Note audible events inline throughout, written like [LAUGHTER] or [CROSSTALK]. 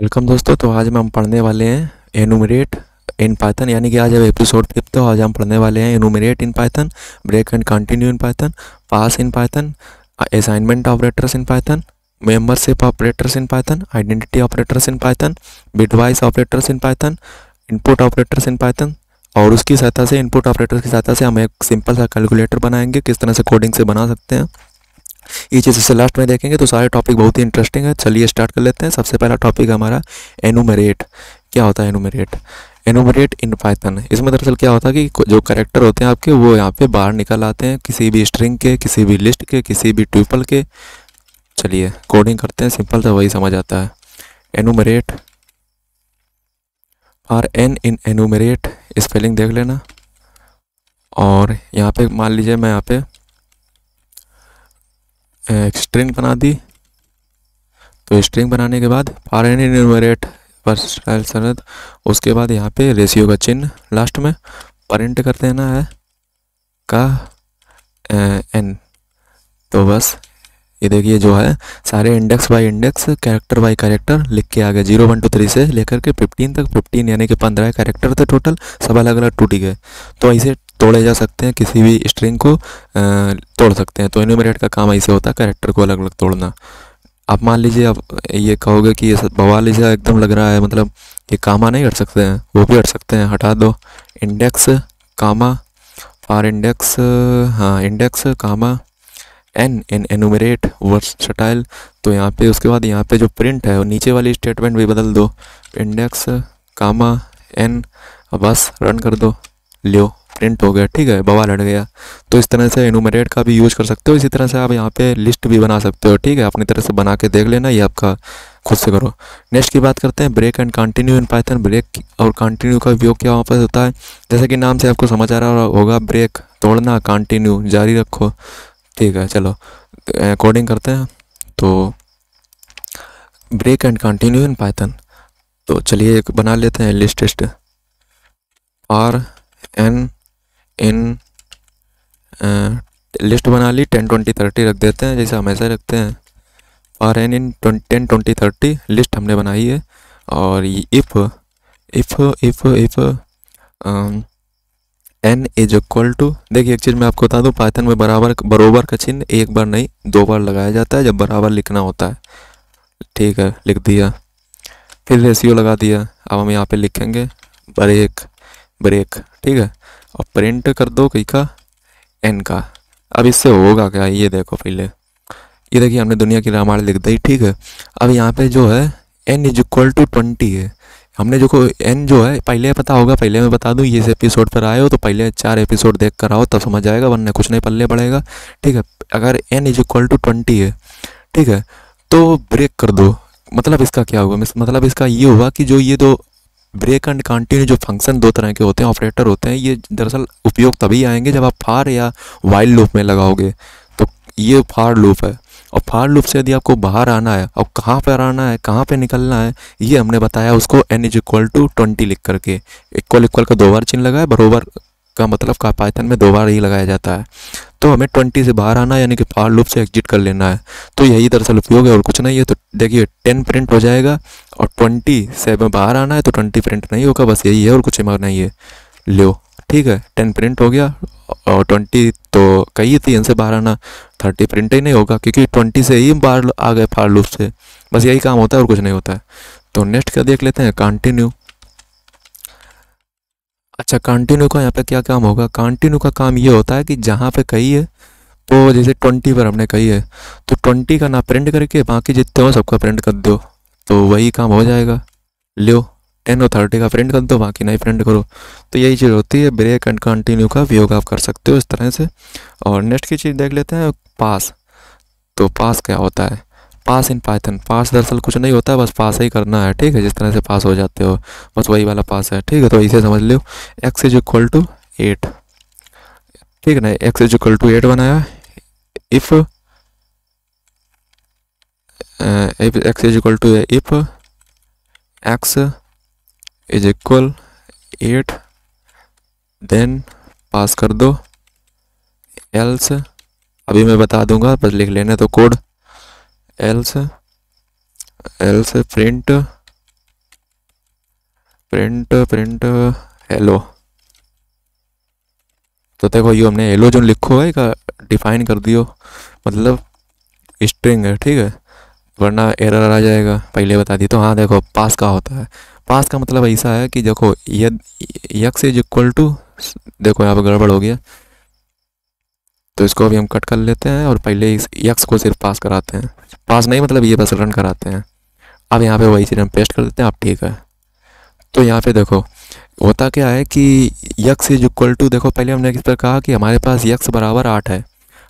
Welcome दोस्तों तो आज हम पढ़ने वाले हैं एनुमरेट इन पाइथन यानी कि आज अब एपिसोड फिफ्थ तो आज हम पढ़ने वाले हैं enumerate in Python break and continue in Python pass in Python assignment operators in Python membership operators in Python identity operators in Python bitwise operators in Python input operators in Python और उसकी सहायता से input operators की सहायता से हम एक simple सा कैलकुलेटर बनाएँगे, किस तरह से कोडिंग से बना सकते हैं। ये चीज़ इससे लास्ट में देखेंगे तो सारे टॉपिक बहुत ही इंटरेस्टिंग है। चलिए स्टार्ट कर लेते हैं। सबसे पहला टॉपिक हमारा एनुमरेट क्या होता है एनुमरेट एनुमरेट इन पाइथन इसमें दरअसल क्या होता है कि जो करेक्टर होते हैं आपके, वो यहाँ पे बाहर निकल आते हैं, किसी भी स्ट्रिंग के, किसी भी लिस्ट के, किसी भी ट्यूपल के। चलिए कोडिंग करते हैं। सिंपल सा वही समझ आता है। Enumerate R N in enumerate spelling देख लेना। और यहाँ पे मान लीजिए मैं यहाँ पे स्ट्रिंग बना दी। तो स्ट्रिंग बनाने के बाद फार एन सरद, उसके बाद यहाँ पे रेशियो का चिन्ह लास्ट में प्रिंट कर देना है का एन तो बस, ये देखिए जो है, सारे index by index character by character लिख के आ गए ज़ीरो वन टू थ्री से लेकर के फिफ्टीन तक फिफ्टीन यानी कि पंद्रह कैरेक्टर थे टोटल सब अलग अलग टूटी गए। तो ऐसे तोड़े जा सकते हैं, किसी भी स्ट्रिंग को तोड़ सकते हैं। तो एन्यूमरेट का काम ऐसे होता है कैरेक्टर को अलग अलग तोड़ना। आप मान लीजिए, आप ये कहोगे कि ये सब बवाल जैसा एकदम लग रहा है मतलब ये कामा नहीं हट सकते हैं, वो भी हट सकते हैं, हटा दो। इंडेक्स कामा फार इंडेक्स हाँ index comma N N enumerate versatile तो यहाँ पे, उसके बाद यहाँ पे जो प्रिंट है, वो नीचे वाली स्टेटमेंट भी बदल दो। इंडेक्स कामा एन बस रन कर दो। लियो। प्रिंट हो गया, ठीक है, बवाल हट गया। तो इस तरह से एनुमरेट का भी यूज़ कर सकते हो, इसी तरह से आप यहाँ पे लिस्ट भी बना सकते हो, ठीक है, अपनी तरह से बना के देख लेना, ये आपका खुद से करो। नेक्स्ट की बात करते हैं break and continue in Python break और कंटिन्यू का उपयोग क्या वहाँ पर होता है? जैसे कि नाम से आपको समझ आ रहा होगा ब्रेक तोड़ना कंटिन्यू जारी रखो। ठीक है, चलो कोडिंग करते हैं। तो break and continue in Python तो चलिए एक बना लेते हैं list test R N in list बना ली, टेन ट्वेंटी थर्टी रख देते हैं, जैसे हमेशा रखते हैं। R N in ten twenty thirty list हमने बनाई है। और if if if if N is equal to देखिए एक चीज़ मैं आपको बता दूँ पाइथन में बराबर, बरोबर का चिन्ह एक बार नहीं, दो बार लगाया जाता है, जब बराबर लिखना होता है। ठीक है, लिख दिया। फिर रेशियो लगा दिया। अब हम यहाँ पे लिखेंगे ब्रेक ब्रेक ठीक है? और प्रिंट कर दो कहीं का एन का। अब इससे होगा क्या? ये देखो पहले। ये देखिए, हमने दुनिया की रामायण लिख दी, ठीक है? अब यहाँ पे जो है N is equal to twenty है। हमने जो को एन जो है, पहले पता होगा, पहले मैं बता दूँ, ये एपिसोड पर आए हो तो पहले चार एपिसोड देख कर आओ, तब समझ जाएगा वरना कुछ नहीं पल्ले पड़ेगा। ठीक है? अगर N is equal to twenty है, ठीक है? तो ब्रेक कर दो। मतलब इसका क्या हुआ? मतलब इसका ये हुआ कि जो ये दो ब्रेक एंड कंटिन्यू जो फ़ंक्शन दो तरह के होते हैं ऑपरेटर होते हैं, ये दरअसल उपयोग तभी आएँगे जब आप फार या वाइल्ड लूप में लगाओगे। तो ये फार लूप है। और फार लूप से यदि आपको बाहर आना है और कहाँ पर आना है, कहाँ पे निकलना है, ये हमने बताया, उसको N is equal to twenty लिख करके। इक्वल इक्वल का दो बार चिन्ह लगा है बरोबर का मतलब का पाइथन में दो बार ही लगाया जाता है। तो हमें ट्वेंटी से बाहर आना है, यानी कि फार लूप से एग्जिट कर लेना है। तो यही दरअसल उपयोग है, और कुछ नहीं है। तो देखिए टेन प्रिंट हो जाएगा और ट्वेंटी से बाहर आना है तो ट्वेंटी प्रिंट नहीं होगा, बस यही है और कुछ नहीं है। लो ठीक है, टेन प्रिंट हो गया और ट्वेंटी तो कही थी इनसे बाहर आना, थर्टी प्रिंट ही नहीं होगा क्योंकि ट्वेंटी से ही बाहर आ गए, फार लूप से। बस यही काम होता है और कुछ नहीं होता है। तो नेक्स्ट क्या देख लेते हैं कंटिन्यू अच्छा कंटिन्यू का यहाँ पे क्या काम होगा? कंटिन्यू का काम ये होता है कि जहाँ पे कही है तो जैसे ट्वेंटी पर हमने कही है तो ट्वेंटी का ना प्रिंट करके बाकी जितने हो सबका प्रिंट कर दो। तो वही काम हो जाएगा। लो टेन और थर्टी का प्रिंट कर दो, बाकी नहीं प्रिंट करो। तो यही चीज़ होती है ब्रेक एंड कंटिन्यू का उपयोग आप कर सकते हो इस तरह से। और नेक्स्ट की चीज़ देख लेते हैं पास तो पास क्या होता है? पास इन पाइथन पास दरअसल कुछ नहीं होता है बस पास ही करना है, ठीक है? जिस तरह से पास हो जाते हो, बस वही वाला पास है, ठीक है? तो इसे समझ लो X is equal to eight ठीक है ना? X is equal to eight बनाया। If X is equal to if X is equal eight then pass कर दो। एल्स अभी मैं बता दूँगा, बस लिख लेना तो code. Else else print print print hello तो देखो, ये हमने हेलो जो लिखो है का डिफाइन कर दियो। मतलब स्ट्रिंग है, ठीक है? वरना एरर आ जाएगा। पहले बता दी। तो हाँ देखो पास का होता है। पास का मतलब ऐसा है कि देखो, यद, यक्स इज़ इक्वल टू, देखो, यहाँ पर गड़बड़ हो गया। तो इसको अभी हम कट कर लेते हैं और पहले इस यक्स को सिर्फ़ पास कराते हैं। पास नहीं मतलब ये बस रन कराते हैं। अब यहाँ पे वही चीज़ हम पेस्ट कर देते हैं, अब ठीक है। तो यहाँ पे देखो, होता क्या है कि यक्स इज़ इक्वल टू, देखो, पहले हमने किस पर कहा कि हमारे पास यक्स बराबर आठ है।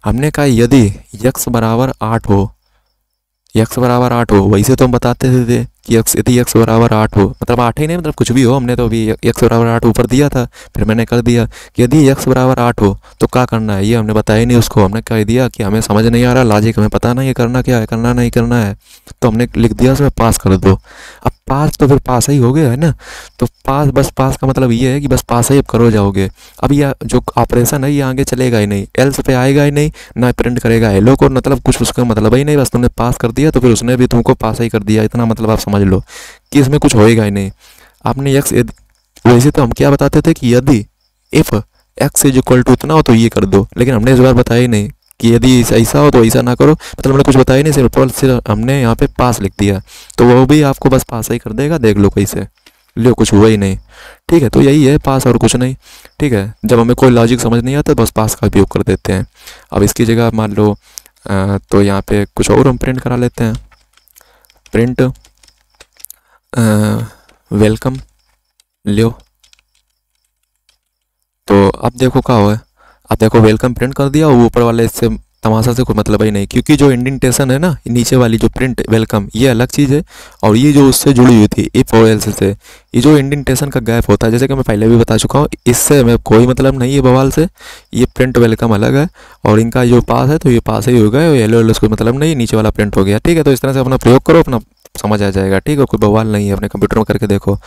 हमने कहा यदि यक्स बराबर आठ हो यक्स बराबर आठ हो वैसे तो हम बताते थे। कि यक्स, यदि यक्स बराबर आठ हो मतलब आठ ही नहीं मतलब कुछ भी हो, हमने तो अभी यक्स बराबर आठ ऊपर दिया था, फिर मैंने कर दिया। कि यदि यक्स बराबर आठ हो तो क्या करना है? ये हमने बताया ही नहीं उसको, हमने कह दिया कि हमें समझ नहीं आ रहा लॉजिक हमें पता नहीं करना क्या है, करना नहीं करना है। तो हमने लिख दिया उसमें पास कर दो। अब पास तो फिर पास ही हो गया, है ना? तो पास बस पास का मतलब ये है कि बस पास ही अब करो जाओगे। अब यह जो ऑपरेशन है, ये आगे चलेगा ही नहीं। एल्स पे आएगा ही नहीं, ना प्रिंट करेगा एलो को मतलब कुछ उसका मतलब ही नहीं, बस तुमने पास कर दिया तो फिर उसने भी तुमको पास ही कर दिया। इतना मतलब आप समझ लो कि इसमें कुछ होएगा ही नहीं। आपने यक्स यदि वैसे तो हम क्या बताते थे कि यदि if X is equal to इतना हो तो ये कर दो, लेकिन हमने इस बार बताया ही नहीं कि यदि ऐसा हो तो ऐसा ना करो। मतलब हमने कुछ बताया नहीं, सिर्फ़ सिर्फ़ हमने यहाँ पे पास लिख दिया। तो वो भी आपको बस पास ही कर देगा, देख लो कैसे लो, कुछ हुआ ही नहीं। ठीक है तो यही है, पास और कुछ नहीं। ठीक है, जब हमें कोई लॉजिक समझ नहीं आता, बस पास का उपयोग कर देते हैं। अब इसकी जगह मान लो तो यहाँ पे कुछ और हम प्रिंट करा लेते हैं। Print welcome Leo. तो अब देखो क्या हुआ अब देखो वेलकम प्रिंट कर दिया ऊपर वाले इससे तमाशा से कोई मतलब ही नहीं। क्योंकि जो इंडेंटेशन है ना, नीचे वाली जो प्रिंट वेलकम ये अलग चीज़ है। और ये जो उससे जुड़ी हुई थी, इफ़ और एल्स से, ये जो इंडेंटेशन का गैप होता है, जैसे कि मैं पहले भी बता चुका हूँ, इससे हमें कोई मतलब नहीं है बवाल से। ये प्रिंट वेलकम अलग है। और इनका जो पास है तो ये पास ही हो गया येलो येलो कोई मतलब नहीं, नीचे वाला प्रिंट हो गया। ठीक है तो इस तरह से अपना प्रयोग करो, अपना समझ आ जाएगा। ठीक है, कोई बवाल नहीं है, अपने कंप्यूटर में करके देखो।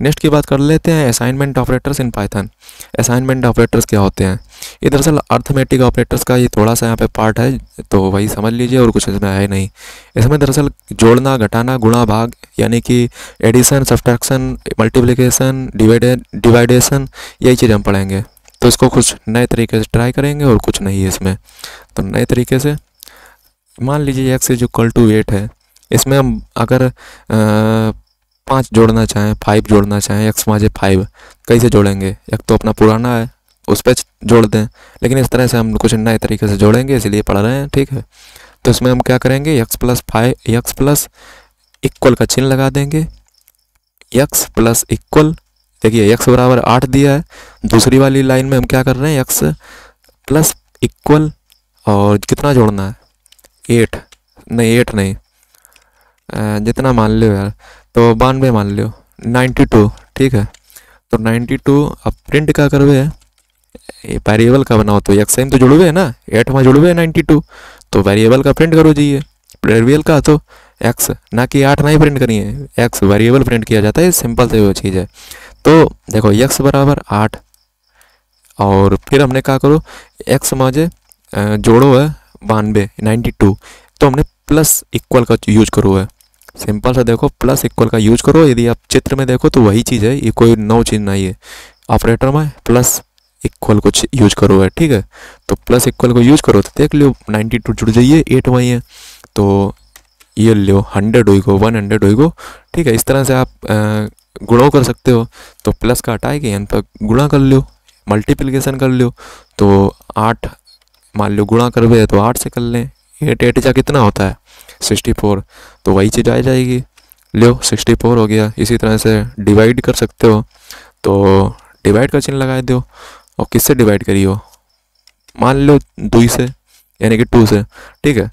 नेक्स्ट की बात कर लेते हैं assignment operators in Python assignment operators क्या होते हैं? ये दरअसल अर्थमेटिक ऑपरेटर्स का ये थोड़ा सा यहाँ पे पार्ट है तो वही समझ लीजिए और कुछ इसमें है नहीं। इसमें दरअसल जोड़ना, घटाना, गुणा, भाग, यानी कि एडिशन सब्सट्रैक्शन मल्टीप्लिकेशन, डिवाइडे, डिवाइडेशन, यही चीज़ हम पढ़ेंगे। तो इसको कुछ नए तरीके से ट्राई करेंगे और कुछ नहीं है इसमें। तो नए तरीके से, मान लीजिए X is equal to eight है। इसमें हम अगर पाँच जोड़ना चाहें फाइव जोड़ना चाहें एक्स माजे फाइव कैसे जोड़ेंगे? एक तो अपना पुराना है उस पर जोड़ दें। लेकिन इस तरह से हम कुछ नए तरीके से जोड़ेंगे, इसीलिए पढ़ रहे हैं, ठीक है? तो इसमें हम क्या करेंगे? X plus five X plus equal का चिन्ह लगा देंगे। एक्स प्लस इक्वल देखिए एक्स बराबर आठ दिया है। दूसरी वाली लाइन में हम क्या कर रहे हैं? एक्स प्लस इक्वल और कितना जोड़ना है? एट नहीं एट नहीं। जितना मान लो यार। तो बानवे मान लो नाइन्टी टू ठीक है? तो नाइन्टी टू अब प्रिंट क्या करवे है? वेरिएबल का बनाओ तो एक सेम तो जुड़वे है ना? एट में जुड़वे है नाइन्टी टू तो वेरिएबल का प्रिंट करो जी वेरिएबल का तो एक्स ना कि आठ नहीं प्रिंट करिए एक्स वेरिएबल प्रिंट किया जाता है सिंपल से वो चीज़ है। तो देखो एक्स बराबर आठ, और फिर हमने कहा करो एक्स माजे जोड़ो है बानवे नाइन्टी टू तो हमने प्लस इक्वल का यूज़ करो है। सिंपल सा देखो प्लस इक्वल का यूज़ करो। यदि आप चित्र में देखो तो वही चीज़ है, ये कोई नौ चीज़ नहीं है। ऑपरेटर में प्लस इक्वल को यूज़ करो है, ठीक है? तो प्लस इक्वल को यूज़ करो तो देख लो नाइन्टी टू जुड़ जाइए एट वही है तो ये लो हंड्रेड हुई को वन हंड्रेड हुई को ठीक है? इस तरह से आप गुणा कर सकते हो। तो प्लस का हटाएगी यहाँ पर गुणा कर लो मल्टीप्लिकेशन कर लो तो आठ, मान लो गुणा करवे तो आठ से कर लें। एट एट जा कितना होता है? सिक्सटी फोर तो वही चीज़ आ जाएगी। लो सिक्सटी फोर हो गया। इसी तरह से डिवाइड कर सकते हो। तो डिवाइड का चिन्ह लगा दो और किससे डिवाइड करियो मान लो दो से, यानी कि टू से। ठीक है?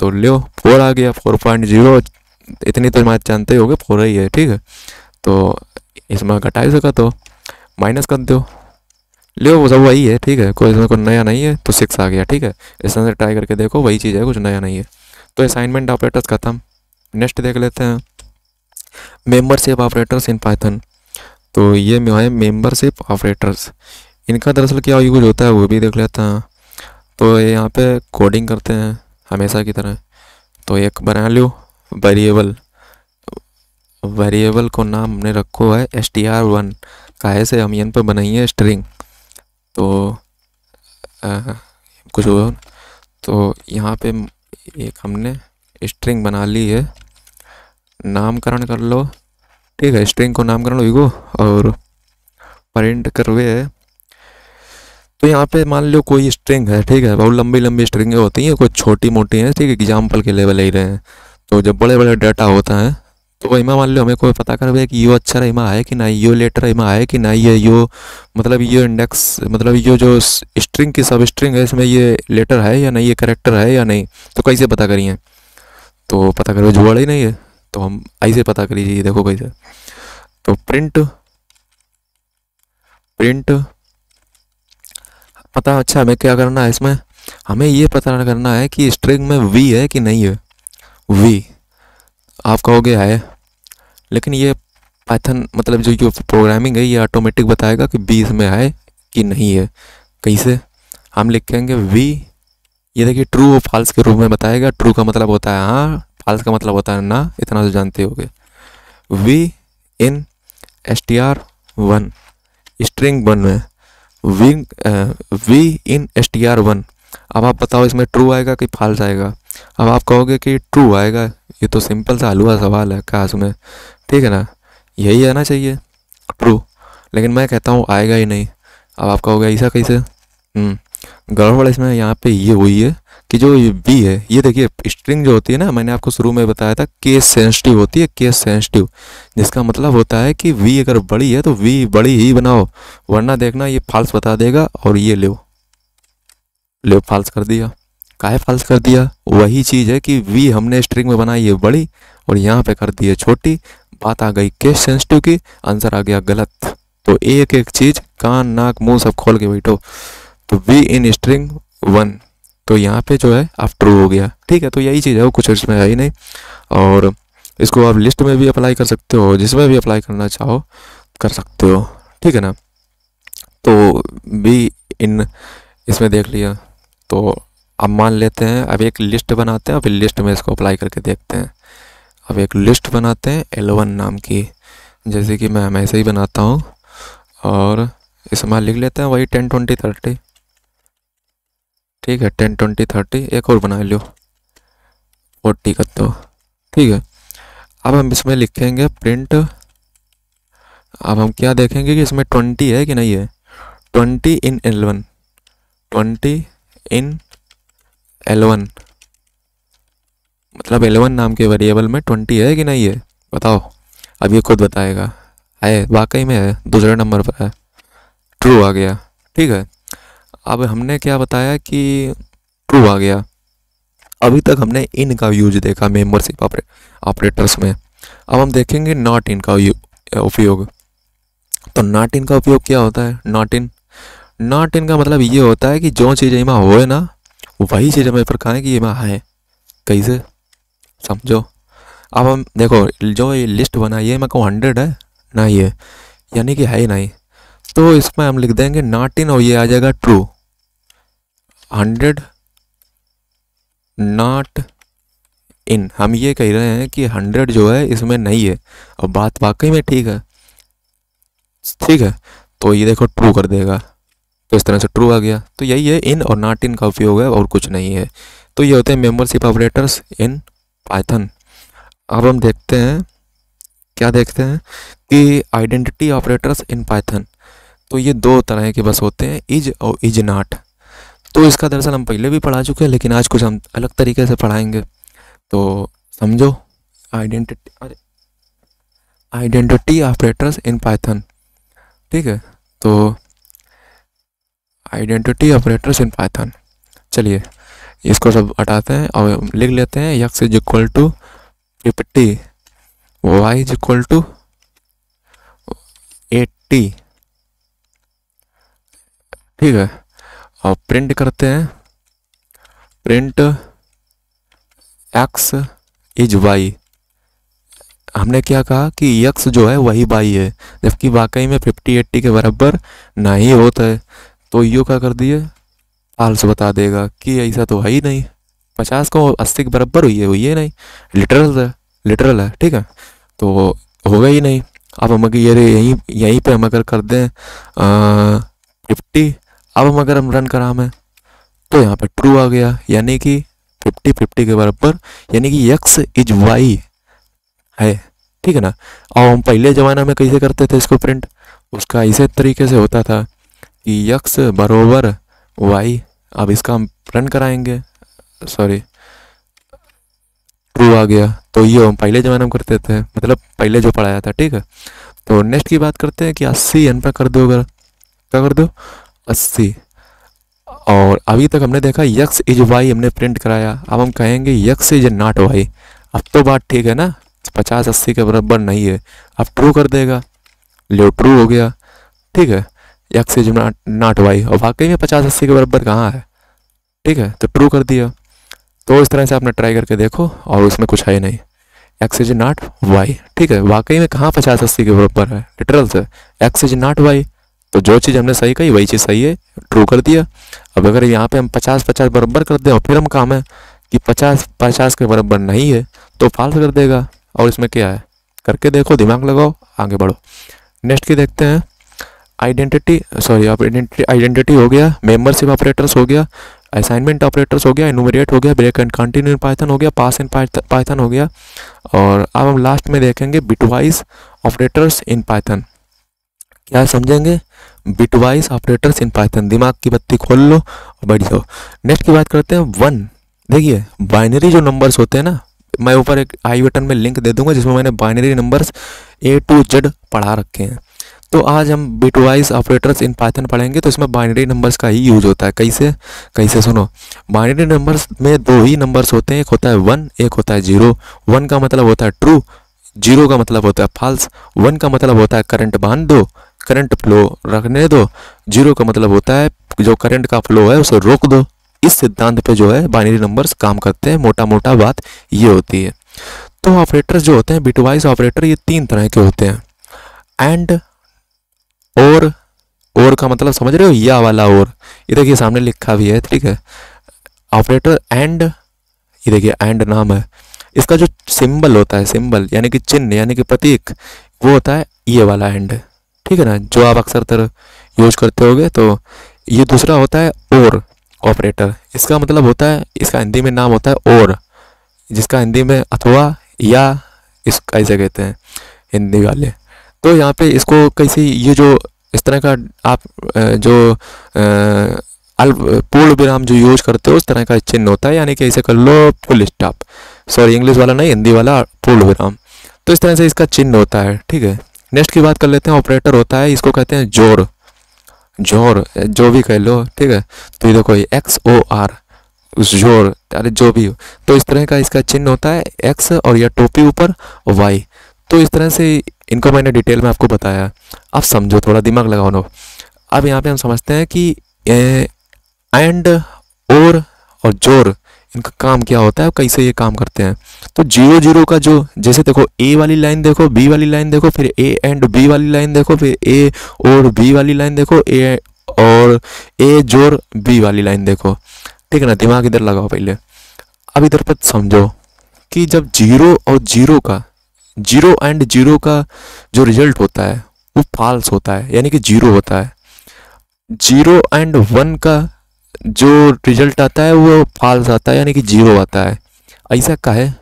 तो लो फोर आ गया फोर पॉइंट ज़ीरो इतनी तो मैं जानते हो गए फोर ही है, ठीक है? तो इसमें घटाई सका तो माइनस कर दो। लो, वो सब वही है, ठीक है? कोई इसमें कोई नया नहीं है तो सिक्स आ गया, ठीक है? इस तरह से ट्राई करके देखो, वही चीज़ है, कुछ नया नहीं है। तो असाइनमेंट ऑपरेटर्स खत्म। नेक्स्ट देख लेते हैं। मेम्बरशिप ऑपरेटर्स इन पाइथन तो ये है मेंबरशिप ऑपरेटर्स इनका दरअसल क्या यूज़ होता है वो भी देख लेते हैं। तो ये यहाँ पे कोडिंग करते हैं हमेशा की तरह। तो एक बना लो वेरिएबल वेरिएबल को नाम हमने रखो है एस टी आर वन काहे से? हम यहाँ पर बनाइए स्ट्रिंग तो आ, कुछ हुआ तो यहाँ पे एक हमने स्ट्रिंग बना ली है। नामकरण कर लो। ठीक है स्ट्रिंग को नामकरण इगो और प्रिंट करवे है। तो यहाँ पे मान लो कोई स्ट्रिंग है, ठीक है? बहुत लंबी लंबी स्ट्रिंग होती हैं कोई छोटी मोटी हैं, ठीक है? एग्ज़ाम्पल के लेवल ही रहे हैं। तो जब बड़े बड़े डाटा होता है तो वही मान लो हमें कोई पता कर कि यो अक्षर इमा है कि नहीं यो लेटर इमा है कि नहीं है यो मतलब ये इंडेक्स मतलब ये जो स्ट्रिंग की सब स्ट्रिंग है, इसमें ये लेटर है या नहीं, ये करेक्टर है या नहीं? तो कैसे पता करिए? तो पता करो जुआड़ ही नहीं है। तो हम ऐसे पता करिए देखो कैसे। तो प्रिंट प्रिंट पता अच्छा हमें क्या करना है इसमें? हमें ये पता करना है कि स्ट्रिंग में वी है कि नहीं है? वी आप कहोगे है। लेकिन ये पाइथन मतलब जो जो प्रोग्रामिंग है, ये ऑटोमेटिक बताएगा कि बी इसमें है कि नहीं है। कहीं से हम लिखेंगे वी ये देखिए ट्रू और फॉल्स के रूप में बताएगा। ट्रू का मतलब होता है हाँ फॉल्स का मतलब होता है ना, इतना तो जानते हो V in S T R one string one में। V V in S T R one अब आप बताओ इसमें ट्रू आएगा कि फाल्स आएगा? अब आप कहोगे कि ट्रू आएगा ये तो सिंपल सा हलवा सवाल है काश में। ठीक है ना? यही आना चाहिए ट्रू लेकिन मैं कहता हूँ आएगा ही नहीं। अब आप कहोगे ऐसा कैसे? हम्म, गड़बड़ इसमें यहाँ पे ये हुई है कि जो ये बी है, ये देखिए स्ट्रिंग जो होती है ना, मैंने आपको शुरू में बताया था केस सेंसिटिव होती है केस सेंसिटिव जिसका मतलब होता है कि वी अगर बड़ी है तो वी बड़ी ही बनाओ, वरना देखना ये फाल्स बता देगा और ये लो लो फाल्स कर दिया। काहे फाल्स कर दिया? वही चीज़ है कि वी हमने स्ट्रिंग में बनाई है बड़ी और यहाँ पे कर दी है छोटी। बात आ गई केस सेंसिटिव की आंसर आ गया गलत। तो एक एक चीज़, कान, नाक, मुँह सब खोल के बैठो। तो वी इन स्ट्रिंग वन तो यहाँ पे जो है आप ट्रू हो गया। ठीक है तो यही चीज़ है, वो कुछ इसमें है ही नहीं। और इसको आप लिस्ट में भी अप्लाई कर सकते हो, जिसमें भी अप्लाई करना चाहो, कर सकते हो। ठीक है ना? तो बी इन, इसमें देख लिया। तो अब मान लेते हैं, अब एक लिस्ट बनाते हैं फिर लिस्ट में इसको अप्लाई करके देखते हैं। अब एक लिस्ट बनाते हैं एलेवन नाम की। जैसे कि मैं ऐसे ही बनाता हूँ, और इसमें लिख लेते हैं, वही टेन ट्वेंटी थर्टी ठीक है टेन ट्वेंटी थर्टी एक और बना लो फोर्टी का तो ठीक है, अब हम इसमें लिखेंगे प्रिंट अब हम क्या देखेंगे कि इसमें ट्वेंटी है कि नहीं है? Twenty in eleven twenty in eleven मतलब एलेवन नाम के वेरिएबल में ट्वेंटी है कि नहीं है? बताओ। अब ये खुद बताएगा। है, वाकई में है। दूसरे नंबर पर है। ट्रू आ गया। ठीक है। अब हमने क्या बताया कि ट्रू आ गया। अभी तक हमने इन का यूज़ देखा मेम्बरशिप ऑपरेटर्स में। अब हम देखेंगे नॉट इन का उपयोग। तो नॉट इन का उपयोग क्या होता है? नॉट इन नॉट इन का मतलब ये होता है कि जो चीज़ इमा हो ना, वही चीज़ हमें पर कि ये में है। कैसे? समझो। अब हम देखो, जो ये लिस्ट बना, ये मैं कहूँ हंड्रेड है, ना ये। यानी कि है ही नहीं। तो इसमें हम लिख देंगे नॉट इन और ये आ जाएगा ट्रू हंड्रेड नॉट इन हम ये कह रहे हैं कि हंड्रेड जो है, इसमें नहीं है। और बात वाकई में ठीक है। ठीक है। तो ये देखो ट्रू कर देगा। तो इस तरह से ट्रू आ गया। तो यही है इन और नॉट इन का उपयोग है और कुछ नहीं है। तो ये होते हैं मेंबरशिप ऑपरेटर्स इन पाइथन अब हम देखते हैं, क्या देखते हैं कि आइडेंटिटी ऑपरेटर्स इन पाइथन तो ये दो तरह के बस होते हैं इज़ और इज़ नॉट तो इसका दरअसल हम पहले भी पढ़ा चुके हैं, लेकिन आज कुछ हम अलग तरीके से पढ़ाएँगे। तो समझो आइडेंटिटी अरे आइडेंटिटी ऑपरेटर्स इन पाइथन ठीक है? तो आइडेंटिटी ऑपरेटर्स इन पाइथन चलिए, इसको सब हटाते हैं और लिख लेते हैं X is equal to fifty Y is equal to eighty ठीक है? और प्रिंट करते हैं। प्रिंट एक्स इज़ वाई हमने क्या कहा कि यक्स जो है वही वाई है, जबकि वाकई में फिफ्टी एट्टी के बराबर नहीं होता है। तो यू क्या कर दिए? फाल्स बता देगा कि ऐसा तो है ही नहीं। पचास को अस्सी के बराबर हुई है हुई है नहीं। लिटरल है लिटरल है, ठीक है? तो होगा ही नहीं। अब हम अगर ये यहीं यहीं पे हम अगर कर दें फिफ्टी अब हम अगर हम रन करामें तो यहाँ पे ट्रू आ गया, यानी कि फिफ्टी फिफ्टी के बराबर, यानी कि यक्स इज़ वाई है, ठीक है ना? और हम पहले ज़माना में कैसे करते थे इसको प्रिंट उसका इसे तरीके से होता था कि यक्स बरोबर वाई अब इसका हम रन कराएँगे सॉरी ट्रू आ गया। तो ये हम पहले ज़माने में करते थे मतलब पहले जो पढ़ाया था, ठीक है? तो नेक्स्ट की बात करते हैं कि अस्सी एन पे कर दो अगर, क्या कर दो? अस्सी। और अभी तक हमने देखा यक्स इज़ वाई हमने प्रिंट कराया। अब हम कहेंगे यक्स इज़ नॉट वाई। अब तो बात ठीक है ना? पचास अस्सी के बराबर नहीं है। अब ट्रू कर देगा। लो ट्रू हो गया। ठीक है? X is not Y. और वाकई में पचास अस्सी के बराबर कहाँ है? ठीक है? तो ट्रू कर दिया। तो इस तरह से आपने ट्राई करके देखो और उसमें कुछ है नहीं। X is not Y. ठीक है? वाकई में कहाँ पचास अस्सी के बराबर है? लिटरल से। X is not Y. तो जो चीज़ हमने सही कही, वही चीज़ सही है ट्रू कर दिया। अब अगर यहाँ पे हम पचास पचास बराबर कर दें, और फिर हम काम है कि पचास पचास के बराबर नहीं है तो फाल्स कर देगा। और इसमें क्या है? करके देखो, दिमाग लगाओ, आगे बढ़ो। नेक्स्ट की देखते हैं। आइडेंटिटी सॉरी आइडेंटिटी आइडेंटिटी हो गया मेंबरशिप ऑपरेटर्स हो गया असाइनमेंट ऑपरेटर्स हो गया इनोमरेट हो गया break and continue in Python हो गया पास इन पाइथन हो गया। और अब हम लास्ट में देखेंगे बिटवाइज ऑपरेटर्स इन पाइथन क्या समझेंगे? बिटवाइज ऑपरेटर्स इन पाइथन दिमाग की बत्ती खोल लो और बैठ जाओ नेक्स्ट की बात करते हैं वन देखिए बाइनरी जो नंबर्स होते हैं ना, मैं ऊपर एक आई बटन में लिंक दे दूँगा जिसमें मैंने binary numbers A to Z पढ़ा रखे हैं। तो आज हम बिटवाइज ऑपरेटर्स इन पाइथन पढ़ेंगे तो इसमें बाइनरी नंबर्स का ही यूज़ होता है। कैसे? कैसे? सुनो। बाइनरी नंबर्स में दो ही नंबर्स होते हैं, एक होता है वन एक होता है ज़ीरो वन का मतलब होता है ट्रू ज़ीरो का मतलब होता है फॉल्स वन का मतलब होता है करंट बाँध दो। करंट फ्लो रखने दो। ज़ीरो का मतलब होता है, जो करंट का फ्लो है, उसे रोक दो। इस सिद्धांत पे जो है बाइनरी नंबर्स काम करते हैं। मोटा मोटा बात ये होती है। तो ऑपरेटर्स जो होते हैं बिटवाइज ऑपरेटर ये तीन तरह के होते हैं। एंड और और का मतलब समझ रहे हो? या वाला और ये देखिए, सामने लिखा भी है, ठीक है। ऑपरेटर एंड ये देखिए एंड नाम है। इसका जो सिंबल होता है सिंबल यानी कि चिन्ह, यानी कि प्रतीक, वो होता है ये वाला एंड ठीक है ना? जो आप अक्सर तरह यूज़ करते होगे तो ये दूसरा होता है और ऑपरेटर इसका मतलब होता है, इसका हिंदी में नाम होता है और जिसका हिंदी में अथवा या इस कैसे कहते हैं, हिंदी वाले। तो यहाँ पे इसको कैसे ये जो इस तरह का आप जो अल्प, पूर्ण विराम जो यूज़ करते हो, उस तरह का चिन्ह होता है, यानी कि ऐसे कर लो फुल स्टॉप सॉरी इंग्लिश वाला नहीं, हिंदी वाला पूर्ण विराम. तो इस तरह से इसका चिन्ह होता है, ठीक है? नेक्स्ट की बात कर लेते हैं ऑपरेटर होता है, इसको कहते हैं ज़ोर ज़ोर जो भी कह लो, ठीक है? तो ये देखो एक्स ओ आर उस ज़ोर अरे जो भी हो। तो इस तरह का इसका चिन्ह होता है एक्स और यह टोपी ऊपर वाई तो इस तरह से इनको मैंने डिटेल में आपको बताया। अब समझो, थोड़ा दिमाग लगाओ नो। अब यहाँ पे हम समझते हैं कि एंड और और ज़ोर इनका काम क्या होता है कैसे ये काम करते हैं? तो ज़ीरो ज़ीरो का जो, जैसे देखो ए वाली लाइन देखो बी वाली लाइन देखो, फिर ए एंड बी वाली लाइन देखो, फिर ए और बी वाली लाइन देखो ए और ए ज़ोर बी वाली लाइन देखो। ठीक है ना? दिमाग इधर लगाओ पहले। अब इधर पर समझो कि जब ज़ीरो और ज़ीरो का, ज़ीरो एंड ज़ीरो का जो रिज़ल्ट होता है, वो फॉल्स होता है, यानी कि ज़ीरो होता है। ज़ीरो एंड वन का जो रिज़ल्ट आता है, वो फॉल्स आता है, यानी कि ज़ीरो आता है। ऐसा का है?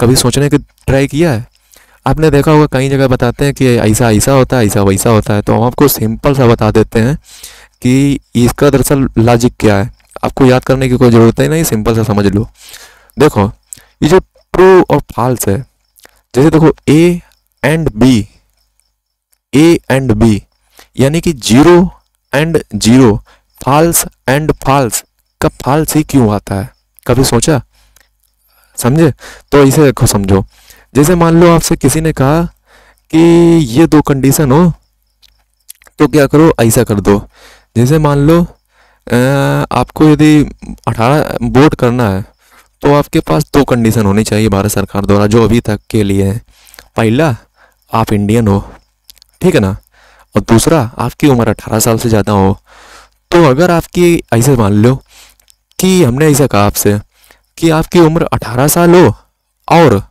कभी सोचने की ट्राई किया है? आपने देखा होगा, कई जगह बताते हैं कि ऐसा ऐसा होता है, ऐसा, वैसा होता है। तो हम आपको सिंपल सा बता देते हैं कि इसका दरअसल लॉजिक क्या है। आपको याद करने की कोई ज़रूरत है नहीं सिंपल सा समझ लो। देखो, ये जो ट्रू और फॉल्स है, जैसे देखो A and B A and B यानी कि zero and zero false and false. का फाल्स ही क्यों आता है? कभी सोचा? समझे? तो इसे देखो, समझो। जैसे मान लो आपसे किसी ने कहा कि ये दो कंडीशन हो तो क्या करो? ऐसा कर दो। जैसे मान लो आपको यदि अठारह वोट करना है तो आपके पास दो कंडीशन होनी चाहिए भारत सरकार द्वारा, जो अभी तक के लिए है। पहला, आप इंडियन हो। ठीक है ना? और दूसरा, आपकी उम्र 18 साल से ज़्यादा हो। तो अगर आपकी ऐसे मान लो कि हमने ऐसा कहा आपसे कि आपकी उम्र 18 साल हो और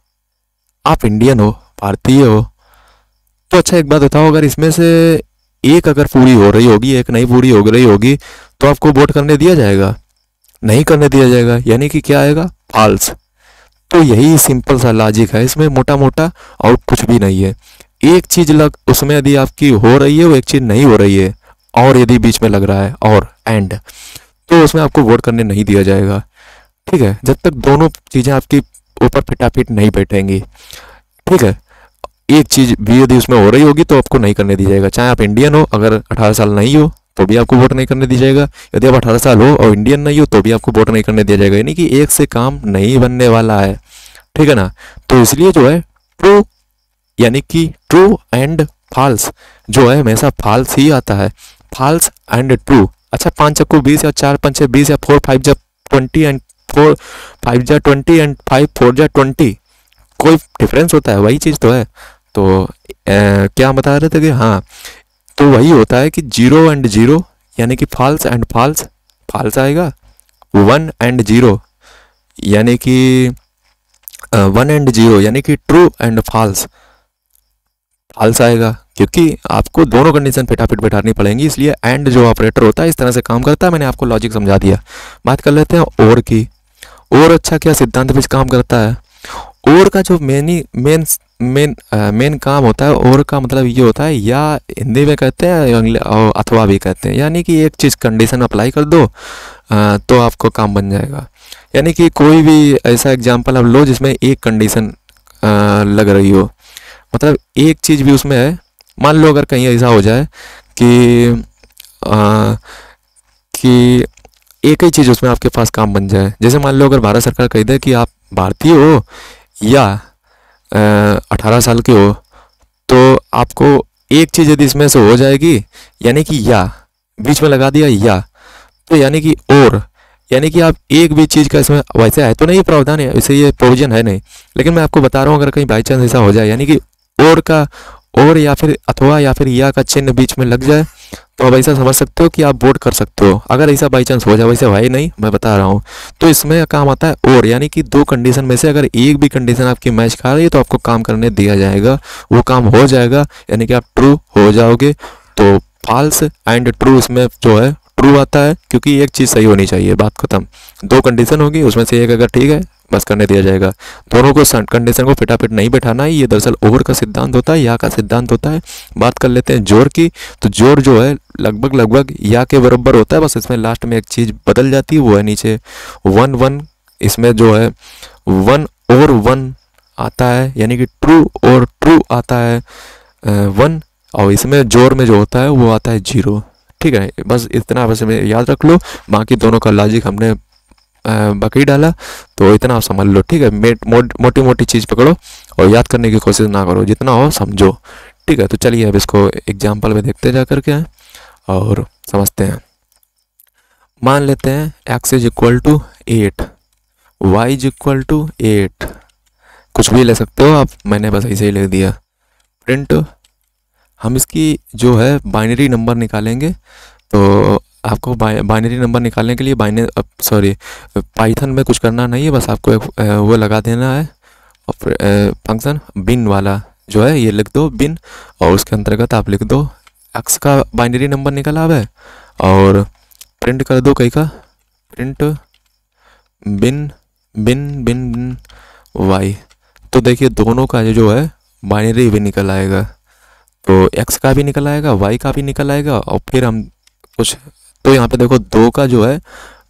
आप इंडियन हो, भारतीय हो तो अच्छा एक बात बताओ, अगर इसमें से एक अगर पूरी हो रही होगी, एक नहीं पूरी हो रही होगी तो आपको वोट करने दिया जाएगा? नहीं करने दिया जाएगा, यानी कि क्या आएगा? फॉल्स तो यही सिंपल सा लॉजिक है, इसमें मोटा मोटा और कुछ भी नहीं है। एक चीज़ लग, उसमें यदि आपकी हो रही है, वो एक चीज़ नहीं हो रही है। और यदि बीच में लग रहा है, और एंड तो उसमें आपको वोट करने नहीं दिया जाएगा। ठीक है? जब तक दोनों चीज़ें आपकी ऊपर फिटाफिट नहीं बैठेंगी। ठीक है? एक चीज़ भी यदि उसमें हो रही होगी तो आपको नहीं करने दी जाएगा चाहे आप इंडियन हो, अगर अठारह साल नहीं हो तो भी आपको वोट नहीं करने दी जाएगा यदि आप अठारह साल हो और इंडियन नहीं हो तो भी आपको वोट नहीं करने दिया जाएगा। यानी कि एक से काम नहीं बनने वाला है। ठीक है ना? तो इसलिए जो है ट्रू यानी कि ट्रू एंड फॉल्स जो है, हमेशा फॉल्स ही आता है। False and true. अच्छा पाँच चक्कू बीस या चार पंच बीस या फोर फाइव जा ट्वेंटी एंड फोर फाइव जा ट्वेंटी एंड फाइव फोर जा ट्वेंटी। कोई डिफरेंस होता है वही चीज़ तो है। तो ए, क्या बता रहे थे कि हाँ तो वही होता है कि ज़ीरो एंड ज़ीरो यानी कि फॉल्स एंड फॉल्स फॉल्स आएगा वन एंड ज़ीरो यानी कि वन एंड ज़ीरो यानी कि ट्रू एंड फॉल्स फॉल्स आएगा। क्योंकि आपको दोनों कंडीशन फिटाफिट बैठानी पड़ेंगी इसलिए एंड जो ऑपरेटर होता है इस तरह से काम करता है मैंने आपको लॉजिक समझा दिया। बात कर लेते हैं और की। और अच्छा क्या सिद्धांत भी काम करता है? और का जो मेनी मेन मेन मेन काम होता है और का मतलब ये होता है या हिंदी में कहते हैं अथवा भी कहते हैं। यानी कि एक चीज़ कंडीशन अप्लाई कर दो आ, तो आपको काम बन जाएगा। यानी कि कोई भी ऐसा एग्ज़ाम्पल आप लो जिसमें एक कंडीशन लग रही हो। मतलब एक चीज़ भी उसमें है मान लो अगर कहीं ऐसा हो जाए कि आ, कि एक ही चीज़ उसमें आपके पास काम बन जाए। जैसे मान लो अगर भारत सरकार कह दे कि आप भारतीय हो या अठारह साल के हो तो आपको एक चीज़ यदि इसमें से हो जाएगी यानी कि या बीच में लगा दिया या तो यानी कि और यानी कि आप एक भी चीज़ का इसमें वैसे है तो नहीं प्रावधान है वैसे ये प्रोविज़न है नहीं। लेकिन मैं आपको बता रहा हूँ अगर कहीं बाई चांस ऐसा हो जाए यानी कि और का और या फिर अथवा या फिर या का चिन्ह बीच में लग जाए तो आप ऐसा समझ सकते हो कि आप वोट कर सकते हो। अगर ऐसा बाई चांस हो जाए, वैसे भाई नहीं, मैं बता रहा हूँ। तो इसमें काम आता है और, यानी कि दो कंडीशन में से अगर एक भी कंडीशन आपकी मैच खा रही है तो आपको काम करने दिया जाएगा। वो काम हो जाएगा, यानी कि आप ट्रू हो जाओगे। तो फॉल्स एंड ट्रू इसमें जो है ट्रू आता है, क्योंकि एक चीज़ सही होनी चाहिए। बात खत्म। दो कंडीशन होगी, उसमें से एक अगर ठीक है बस करने दिया जाएगा। दोनों को कंडीशन को फिटाफिट नहीं बैठाना है, ये दरअसल ओवर का सिद्धांत होता है, या का सिद्धांत होता है। बात कर लेते हैं ज़ोर की तो ज़ोर जो है, लगभग लगभग या के बराबर होता है, बस इसमें लास्ट में एक चीज़ बदल जाती है, वो है नीचे। वन वन इसमें जो है वन और वन आता है, यानी कि ट्रू और ट्रू आता है वन और इसमें ज़ोर में जो होता है, वो आता है ज़ीरो ठीक है, बस इतना बस याद रख लो, बाकी दोनों का लॉजिक हमने बाकी डाला तो इतना आप समझ लो, ठीक है? मोटी मोटी चीज़ पकड़ो और याद करने की कोशिश ना करो, जितना हो समझो, ठीक है? तो चलिए अब इसको एग्ज़ाम्पल में देखते जा करके और समझते हैं। मान लेते हैं X is equal to eight Y is equal to eight कुछ भी ले सकते हो आप, मैंने बस ऐसे ही लिख दिया। प्रिंट हम इसकी जो है बाइनरी नंबर निकालेंगे तो आपको बाइनरी नंबर निकालने के लिए बाइनरी सॉरी पाइथन में कुछ करना नहीं है, बस आपको एक वो लगा देना है। फ़ंक्शन बिन वाला जो है, ये लिख दो बिन और उसके अंतर्गत आप लिख दो एक्स का बाइनरी नंबर निकला हुआ है, और प्रिंट कर दो कहीं का प्रिंट बिन बिन बिन बिन वाई तो देखिए, दोनों का जो है बाइनरी भी निकल आएगा। तो एक्स का भी निकल आएगा वाई का भी निकल आएगा, और फिर हम कुछ तो यहाँ पे देखो दो का जो है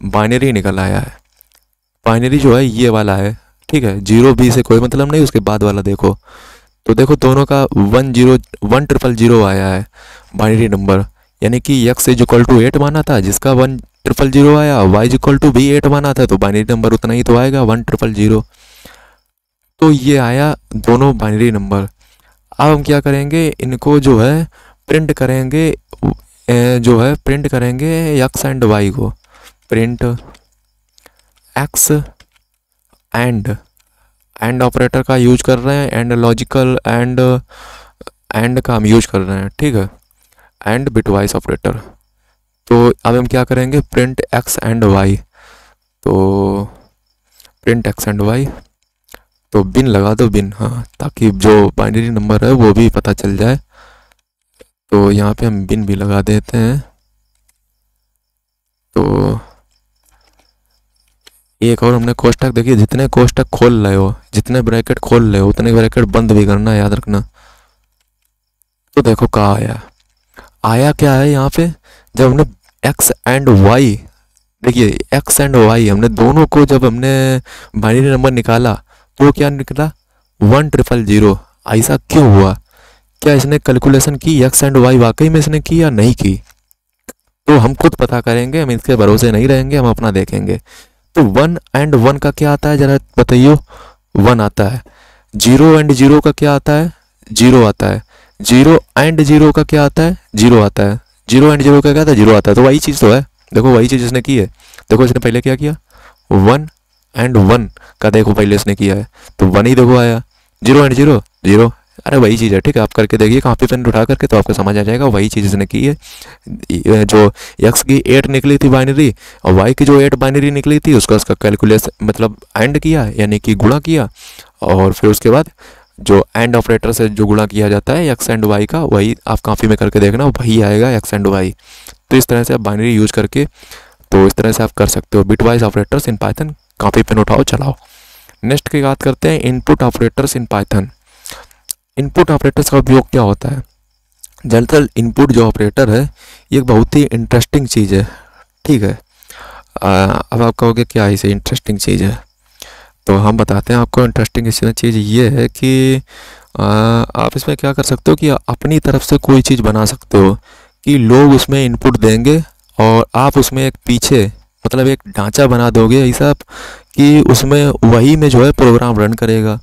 बाइनरी निकल आया है। बाइनरी जो है, ये वाला है, ठीक है? ज़ीरो बी से कोई मतलब नहीं, उसके बाद वाला देखो। तो देखो दोनों का one zero one triple zero आया है बाइनरी नंबर यानी कि X is equal to eight माना था, जिसका वन ट्रिपल ज़ीरो आया Y is equal to B eight माना था तो बाइनरी नंबर उतना ही तो आएगा वन ट्रिपल ज़ीरो तो ये आया दोनों बाइनरी नंबर अब हम क्या करेंगे, इनको जो है प्रिंट करेंगे जो है प्रिंट करेंगे एक्स एंड वाई को। Print X and and operator का यूज़ कर रहे हैं एंड लॉजिकल एंड एंड का हम यूज़ कर रहे हैं, ठीक है? एंड बिटवाइस ऑपरेटर तो अब हम क्या करेंगे? प्रिंट एक्स एंड वाई तो प्रिंट एक्स एंड वाई तो बिन लगा दो बिन हाँ ताकि जो बाइनरी नंबर है, वो भी पता चल जाए। तो यहाँ पे हम बिन भी लगा देते हैं। तो एक और हमने कोष्टक देखिए जितने कोष्टक खोल रहे हो, जितने ब्रैकेट खोल रहे हो, उतने ब्रैकेट बंद भी करना, याद रखना। तो देखो कहा आया। आया क्या है यहाँ पे? जब हमने एक्स एंड वाई देखिए एक्स एंड वाई हमने दोनों को जब हमने बाइनरी नंबर निकाला तो क्या निकला? वन ट्रिपल ज़ीरो, ऐसा क्यों हुआ? क्या इसने कैलकुलेशन की एक्स एंड वाई वाकई में इसने की या नहीं की? तो हम खुद पता करेंगे, हम इसके भरोसे नहीं रहेंगे, हम अपना देखेंगे। तो वन एंड वन का क्या आता है, जरा बताइए वन आता है। ज़ीरो एंड ज़ीरो का क्या आता है? ज़ीरो आता है। ज़ीरो एंड ज़ीरो का क्या आता है? ज़ीरो आता है। ज़ीरो एंड ज़ीरो का क्या आता है? ज़ीरो आता है। तो वही चीज़ तो है। देखो, वही चीज़ इसने की है। देखो, इसने पहले क्या किया? वन एंड वन का देखो, पहले इसने किया है। तो वन ही देखो आया। ज़ीरो एंड ज़ीरो ज़ीरो अरे वही चीज़ है, ठीक है, आप करके देखिए काफ़ी पेन उठा करके तो आपको समझ आ जाएगा, वही चीज़ इसने की है। जो एक्स की एट निकली थी बाइनरी और वाई की जो एट बाइनरी निकली थी, उसका उसका कैलकुलेशन मतलब एंड किया, यानी कि गुणा किया, और फिर उसके बाद जो एंड ऑपरेटर से जो गुणा किया जाता है एक्स एंड वाई का, वही आप काफ़ी में करके देखना, वही आएगा एक्स एंड वाई तो इस तरह से आप बाइनरी यूज़ करके तो इस तरह से आप कर सकते हो बिटवाइज ऑपरेटर्स इन पाइथन काफ़ी पेन उठाओ, चलाओ। नेक्स्ट की बात करते हैं input operators in Python input operators का उपयोग क्या होता है? ज़्यादातर इनपुट जो ऑपरेटर है ये एक बहुत ही इंटरेस्टिंग चीज़ है ठीक है? आ, अब आप कहोगे क्या इसे इंटरेस्टिंग चीज़ है? तो हम बताते हैं आपको इंटरेस्टिंग चीज़ ये है कि आ, आप इसमें क्या कर सकते हो कि अपनी तरफ़ से कोई चीज़ बना सकते हो कि लोग उसमें इनपुट देंगे और आप उसमें एक पीछे मतलब एक ढांचा बना दोगे ऐसा कि उसमें वही में जो है प्रोग्राम रन करेगा।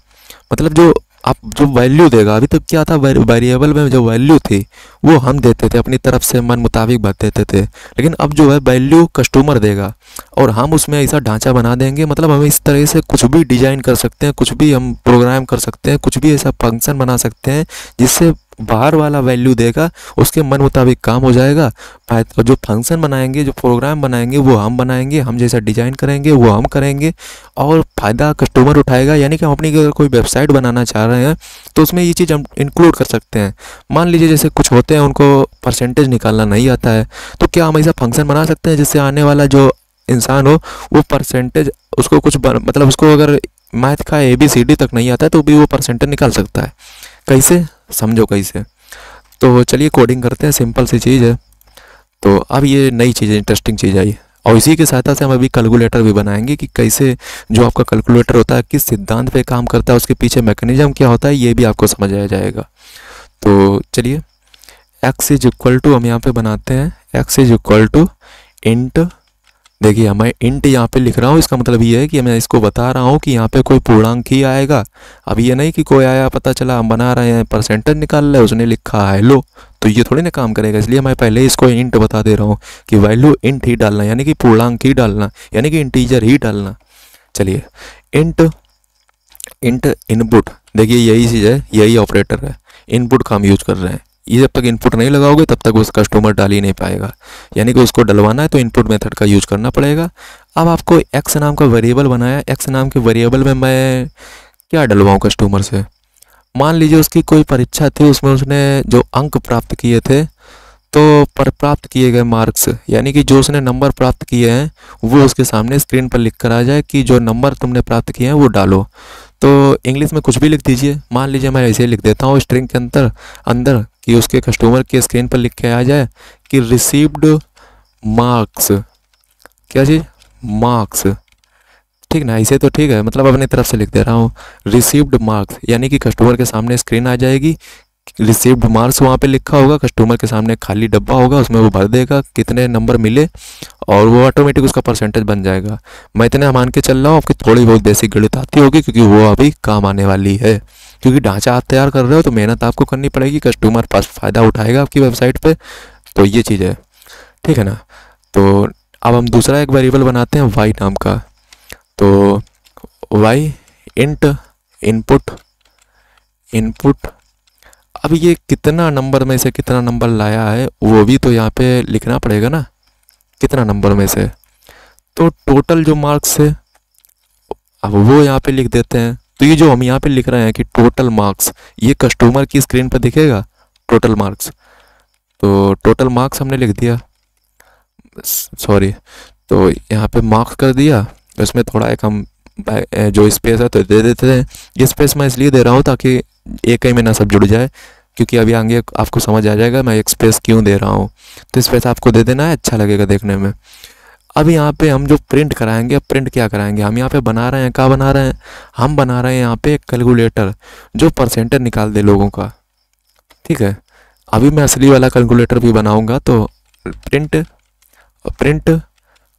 मतलब जो आप जो वैल्यू देगा, अभी तो क्या था वेरिएबल में जो वैल्यू थी, वो हम देते थे, अपनी तरफ़ से मन मुताबिक बात देते थे। लेकिन अब जो है वैल्यू कस्टमर देगा, और हम उसमें ऐसा ढांचा बना देंगे मतलब हम इस तरह से कुछ भी डिज़ाइन कर सकते हैं, कुछ भी हम प्रोग्राम कर सकते हैं, कुछ भी ऐसा फ़ंक्शन बना सकते हैं, जिससे बाहर वाला वैल्यू देगा, उसके मन मुताबिक काम हो जाएगा। और जो फ़ंक्शन बनाएँगे, जो प्रोग्राम बनाएँगे, वो हम बनाएँगे, हम जैसा डिज़ाइन करेंगे, वो हम करेंगे। और फ़ायदा कस्टमर उठाएगा, यानी कि हम अपनी अगर कोई वेबसाइट बनाना चाह रहे हैं तो उसमें ये चीज़ हम इंक्लूड कर सकते हैं। मान लीजिए जैसे कुछ होते हैं, उनको परसेंटेज निकालना नहीं आता है तो क्या हम ऐसा फ़ंक्शन बना सकते हैं, जिससे आने वाला जो इंसान हो, वो परसेंटेज उसको कुछ मतलब उसको अगर मैथ का ए बी सी डी तक नहीं आता है तो भी वो परसेंटेज निकाल सकता है। कैसे? समझो कैसे तो चलिए कोडिंग करते हैं सिंपल सी चीज़ है। तो अब ये नई चीज़ इंटरेस्टिंग चीज़ आई और इसी की सहायता से हम अभी कैलकुलेटर भी बनाएँगे कि कैसे जो आपका कैलकुलेटर होता है, किस सिद्धांत पे काम करता है, उसके पीछे मैकेनिज्म क्या होता है, ये भी आपको समझ आ जाएगा। तो चलिए एक्स इज़ इक्वल टू हम यहाँ पे बनाते हैं X is equal to int देखिए मैं इंट यहाँ पे लिख रहा हूँ, इसका मतलब ये है कि मैं इसको बता रहा हूँ कि यहाँ पे कोई पूर्णांक ही आएगा। अब ये नहीं कि कोई आया, पता चला, हम बना रहे हैं परसेंटेज निकाल रहे उसने लिखा है, लो। तो ये थोड़ी ना काम करेगा, इसलिए मैं पहले इसको इंट बता दे रहा हूँ कि वैल्यू इंट ही डालना, यानी कि पूर्णांक ही डालना, यानी कि इंटीजर ही डालना। चलिए इंट इंट इनपुट देखिए, यही चीज़ है, यही ऑपरेटर है इनपुट का हम यूज़ कर रहे हैं। ये जब तक इनपुट नहीं लगाओगे, तब तक उस कस्टमर डाल ही नहीं पाएगा। यानी कि उसको डलवाना है तो इनपुट मेथड का यूज़ करना पड़ेगा। अब आपको एक्स नाम का वेरिएबल बनाया। एक्स नाम के वेरिएबल में मैं क्या डलवाऊँ कस्टमर से? मान लीजिए उसकी कोई परीक्षा थी, उसमें उसने जो अंक प्राप्त किए थे तो पर प्राप्त किए गए मार्क्स यानी कि जो उसने नंबर प्राप्त किए हैं, वो उसके सामने स्क्रीन पर लिख कर आ जाए कि जो नंबर तुमने प्राप्त किए हैं, वो डालो। तो इंग्लिश में कुछ भी लिख दीजिए। मान लीजिए मैं ऐसे लिख देता हूँ स्ट्रिंग के अंदर अंदर कि उसके कस्टमर के स्क्रीन पर लिख के आ जाए कि रिसीव्ड मार्क्स क्या चीज़? मार्क्स ठीक ना, इसे तो ठीक है मतलब अपनी तरफ़ से लिख दे रहा हूँ। रिसीव्ड मार्क्स यानी कि कस्टमर के सामने स्क्रीन आ जाएगी रिसीव्ड मार्क्स वहाँ पे लिखा होगा कस्टमर के सामने खाली डब्बा होगा, उसमें वो भर देगा कितने नंबर मिले और वो ऑटोमेटिक उसका परसेंटेज बन जाएगा। मैं इतने मान के चल रहा हूँ, आपकी थोड़ी बहुत बेसिक गणित आती होगी क्योंकि वो अभी काम आने वाली है। क्योंकि ढांचा आप तैयार कर रहे हो तो मेहनत आपको करनी पड़ेगी कस्टमर पास फ़ायदा उठाएगा आपकी वेबसाइट पर तो ये चीज़ है। ठीक है ना? तो अब हम दूसरा एक वेरिएबल बनाते हैं वाई नाम का। तो वाई इंट इनपुट इनपुट अब ये कितना नंबर में से कितना नंबर लाया है, वो भी तो यहाँ पे लिखना पड़ेगा ना। कितना नंबर में से? तो टोटल जो मार्क्स है, अब वो यहाँ पे लिख देते हैं। तो ये जो हम यहाँ पे लिख रहे हैं कि टोटल मार्क्स ये कस्टमर की स्क्रीन पर दिखेगा? टोटल मार्क्स तो टोटल मार्क्स हमने लिख दिया। सॉरी तो यहाँ पे मार्क्स कर दिया। उसमें थोड़ा एक हम जो स्पेस है तो दे देते हैं। ये स्पेस मैं इसलिए दे रहा हूँ ताकि एक ही में ना सब जुड़ जाए। क्योंकि अभी आगे आपको समझ आ जाएगा मैं एक स्पेस क्यों दे रहा हूँ। तो स्पेस आपको दे देना है अच्छा लगेगा देखने में। अब यहाँ पे हम जो प्रिंट कराएँगे, अब प्रिंट क्या कराएँगे? हम यहाँ पे बना रहे हैं क्या बना रहे हैं? हम बना रहे हैं यहाँ पे एक कैलकुलेटर जो परसेंटेज निकाल दे लोगों का। ठीक है? अभी मैं असली वाला कैलकुलेटर भी बनाऊँगा तो प्रिंट प्रिंट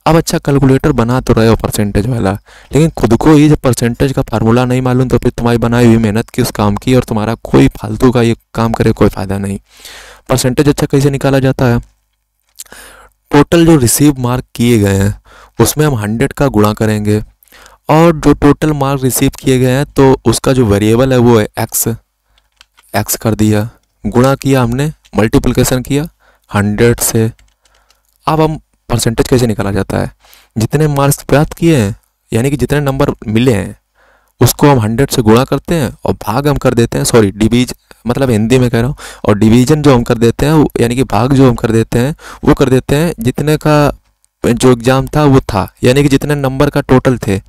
अब अच्छा कैलकुलेटर बना तो रहे हो परसेंटेज वाला। लेकिन खुद को ही जब परसेंटेज का फार्मूला नहीं मालूम तो फिर तुम्हारी बनाई हुई मेहनत की, उस काम की, और तुम्हारा कोई फालतू का ये काम करे, कोई फ़ायदा नहीं। परसेंटेज अच्छा कैसे निकाला जाता है? टोटल जो रिसीव मार्क किए गए हैं, उसमें हम हंड्रेड का गुणा करेंगे, और जो टोटल मार्क रिसीव किए गए हैं तो उसका जो वेरिएबल है, वो है एक्स एक्स कर दिया, गुणा किया हमने मल्टीप्लिकेशन किया हंड्रेड से। अब हम परसेंटेज कैसे निकाला जाता है? जितने मार्क्स प्राप्त किए हैं, यानी कि जितने नंबर मिले हैं, उसको हम हंड्रेड से गुणा करते हैं और भाग हम कर देते हैं। सॉरी, डिवीज मतलब हिंदी में कह रहा हूँ, और डिवीज़न जो हम कर देते हैं यानी कि भाग जो हम कर देते हैं, वो कर देते हैं जितने का जो एग्ज़ाम था, वो था। यानी कि जितने नंबर का टोटल थे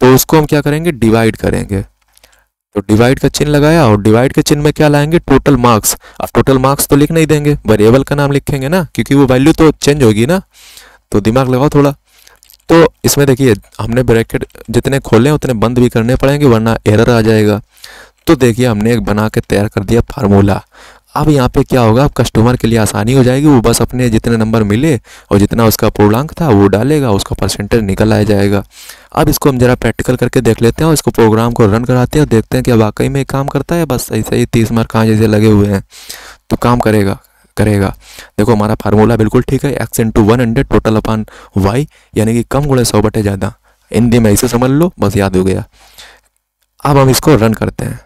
तो उसको हम क्या करेंगे? डिवाइड करेंगे। तो डिवाइड का चिन्ह लगाया और डिवाइड के चिन्ह में क्या लाएँगे? टोटल मार्क्स अब टोटल मार्क्स तो लिख नहीं देंगे. वेरिएबल का नाम लिखेंगे ना, क्योंकि वो वैल्यू तो चेंज होगी ना. तो दिमाग लगाओ थोड़ा. तो इसमें देखिए, हमने ब्रैकेट जितने खोले हैं, उतने बंद भी करने पड़ेंगे, वरना एरर आ जाएगा. तो देखिए, हमने एक बना के तैयार कर दिया फार्मूला अब यहाँ पे क्या होगा? अब कस्टमर के लिए आसानी हो जाएगी। वो बस अपने जितने नंबर मिले और जितना उसका पूर्णांक था, वो डालेगा, उसका परसेंटेज निकल आ जाएगा। अब इसको हम ज़रा प्रैक्टिकल करके देख लेते हैं और इसको प्रोग्राम को रन कराते हैं और देखते हैं कि वाकई में काम करता है बस ऐसे ही तीस मार्क कहाँ जैसे लगे हुए हैं। तो काम करेगा करेगा। देखो, हमारा फार्मूला बिल्कुल ठीक है। X into one hundred total upon Y यानी कि कम गुणे सौ बटे ज़्यादा। हिंदी में ऐसे समझ लो, बस याद हो गया। अब हम इसको रन करते हैं।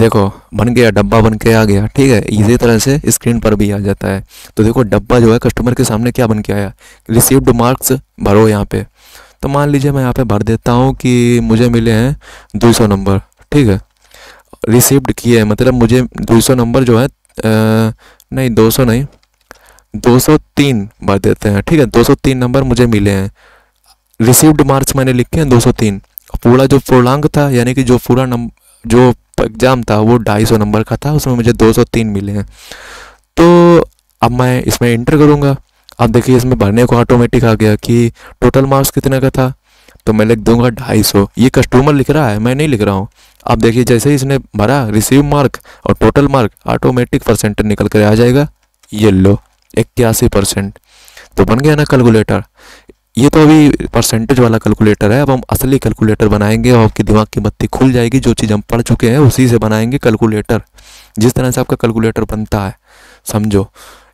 देखो बन गया डब्बा बन के आ गया ठीक है? इसी तरह से स्क्रीन पर भी आ जाता है। तो देखो डब्बा जो है कस्टमर के सामने क्या बन के आया? रिसीव्ड मार्क्स भरो यहाँ पे। तो मान लीजिए मैं यहाँ पे भर देता हूँ कि मुझे मिले हैं दो सौ नंबर ठीक है? रिसीव्ड किए हैं मतलब मुझे दो सौ नंबर जो है आ, नहीं दो सौ नहीं दो सौ तीन भर देते हैं ठीक है? दो सौ तीन नंबर मुझे मिले हैं। रिसीव्ड मार्क्स मैंने लिखे हैं दो सौ तीन। पूरा जो पूर्णांक था यानी कि जो पूरा नंबर जो एग्ज़ाम था, वो ढाई सौ नंबर का था, उसमें मुझे दो सौ तीन मिले हैं। तो अब मैं इसमें इंटर करूँगा। अब देखिए, इसमें भरने को ऑटोमेटिक आ गया कि टोटल मार्क्स कितने का था तो मैं लिख दूँगा ढाई सौ। ये कस्टमर लिख रहा है, मैं नहीं लिख रहा हूँ। अब देखिए, जैसे ही इसने भरा रिसीव मार्क और टोटल मार्क ऑटोमेटिक परसेंटेज निकल कर आ जाएगा। ये लो, इक्यासी परसेंट तो बन गया ना कैलकुलेटर ये तो अभी परसेंटेज वाला कैलकुलेटर है, अब हम असली कैलकुलेटर बनाएँगे और आपके दिमाग की बत्ती खुल जाएगी, जो चीज़ हम पढ़ चुके हैं, उसी से बनाएँगे कैलकुलेटर जिस तरह से आपका कैलकुलेटर बनता है, समझो।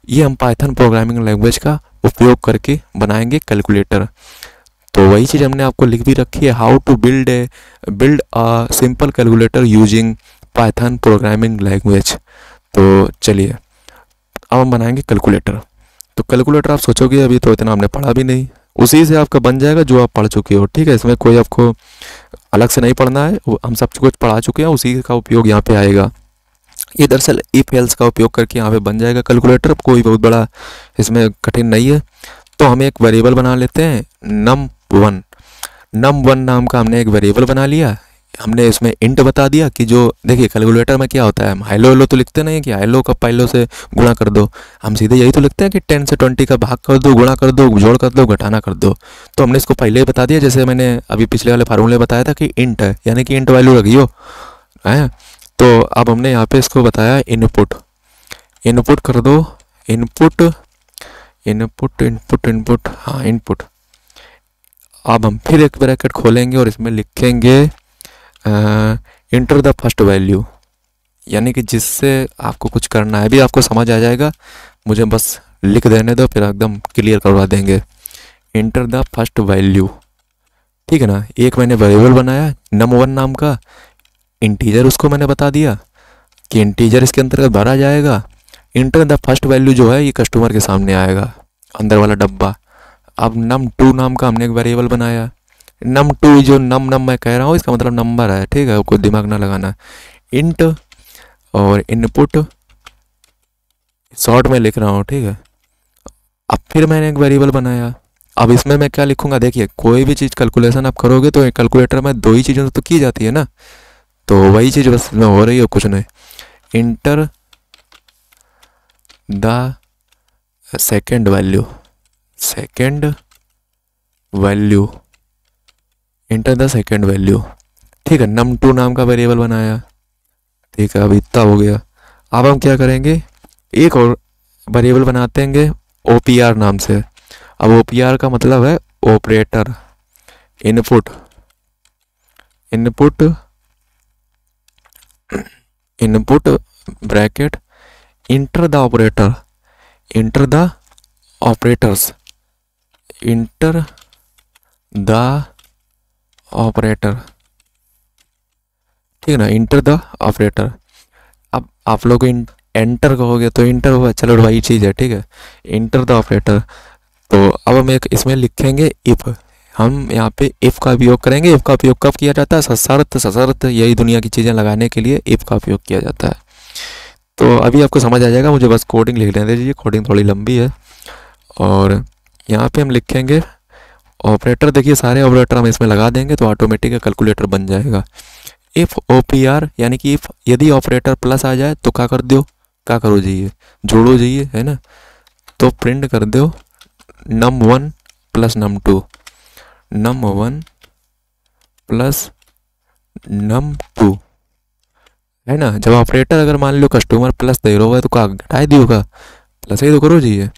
ये हम पाइथन प्रोग्रामिंग लैंग्वेज का उपयोग करके बनाएँगे कैलकुलेटर तो वही चीज़ हमने आपको लिख भी रखी है how to build a build a simple calculator using Python programming language तो चलिए, अब हम बनाएँगे कैलकुलेटर तो कैलकुलेटर आप सोचोगे, अभी तो इतना हमने पढ़ा भी नहीं। उसी से आपका बन जाएगा जो आप पढ़ चुके हो, ठीक है? इसमें कोई आपको अलग से नहीं पढ़ना है हम सब कुछ पढ़ा चुके हैं, उसी का उपयोग यहाँ पे आएगा। ये दरअसल ई फेल्स का उपयोग करके यहाँ पे बन जाएगा कैलकुलेटर कोई बहुत बड़ा इसमें कठिन नहीं है। तो हम एक वेरिएबल बना लेते हैं नम वन नम वन नाम का हमने एक वेरिएबल बना लिया हमने इसमें इंट बता दिया कि जो, देखिए कैलकुलेटर में क्या होता है? हम हाइलो हेलो तो लिखते नहीं कि हाइलो का पाइलो से गुणा कर दो। हम सीधे यही तो लिखते हैं कि टेन से ट्वेंटी का भाग कर दो, गुणा कर दो, जोड़ कर दो, घटाना कर दो। तो हमने इसको पहले ही बता दिया, जैसे मैंने अभी पिछले वाले फार्मूले बताया था कि इंट है, यानी कि इंट वैल्यू रखियो। है? तो अब हमने यहाँ पे इसको बताया इनपुट इनपुट कर दो। इनपुट इनपुट इनपुट इनपुट हाँ इनपुट अब हम फिर एक ब्रैकेट खोलेंगे और इसमें लिखेंगे इंटर द फ़र्स्ट वैल्यू यानी कि जिससे आपको कुछ करना है, भी आपको समझ आ जाएगा, मुझे बस लिख देने दो, फिर एकदम क्लियर करवा देंगे. इंटर द फ़र्स्ट वैल्यू ठीक है ना? एक मैंने वेरिएबल बनाया नम वन नाम का इंटीजर उसको मैंने बता दिया कि इंटीजर इसके अंतर्गत भरा जाएगा. इंटर द फ़र्स्ट वैल्यू जो है, ये कस्टमर के सामने आएगा, अंदर वाला डब्बा. अब नम टू नाम का हमने एक वेरिएबल बनाया. नम टू जो नम नम मैं कह रहा हूँ, इसका मतलब नंबर है, ठीक है? कोई दिमाग ना लगाना। इंट और इनपुट शॉर्ट में लिख रहा हूँ, ठीक है? अब फिर मैंने एक वेरिएबल बनाया। अब इसमें मैं क्या लिखूँगा? देखिए, कोई भी चीज़ कैलकुलेशन आप करोगे तो कैलकुलेटर में दो ही चीज़ों तो की जाती है ना? तो वही चीज़ बस में हो रही है, कुछ नहीं। Enter the second value second value enter the second value ठीक है नम टू नाम का वेरिएबल बनाया। ठीक है, अब इतना हो गया। अब हम क्या करेंगे? एक और वेरिएबल बनाते हैं ओ पी आर नाम से। अब ओ पी आर का मतलब है operator input input input bracket enter the operator enter the operators enter the operator ठीक है ना? इंटर द ऑपरेटर अब आप लोग एंटर कहोगे तो इंटर हुआ, चलो वही चीज़ है, ठीक है? इंटर द ऑपरेटर तो अब हम एक, इसमें लिखेंगे इफ़ हम यहाँ पे इफ़ का उपयोग करेंगे। इफ़ का उपयोग कब किया जाता है? सशर्त सशर्त, यही दुनिया की चीज़ें लगाने के लिए इफ़ का उपयोग किया जाता है। तो अभी आपको समझ आ जाएगा, मुझे बस कोडिंग लिख लेने दीजिए। कोडिंग थोड़ी लंबी है। और यहाँ पे हम लिखेंगे ऑपरेटर देखिए, सारे ऑपरेटर हम इसमें लगा देंगे तो ऑटोमेटिक कैलकुलेटर बन जाएगा। इफ़ ओ पी आर यानी कि इफ़ यदि ऑपरेटर प्लस आ जाए तो क्या कर दो? क्या करो जाइए? जोड़ो जाइए, है ना? तो प्रिंट कर दो। Num one plus num two num one plus num two है ना? जब ऑपरेटर अगर मान लो कस्टमर प्लस दे रहा है तो क्या घटाए दियोगा? प्लस ही तो करो जाइए।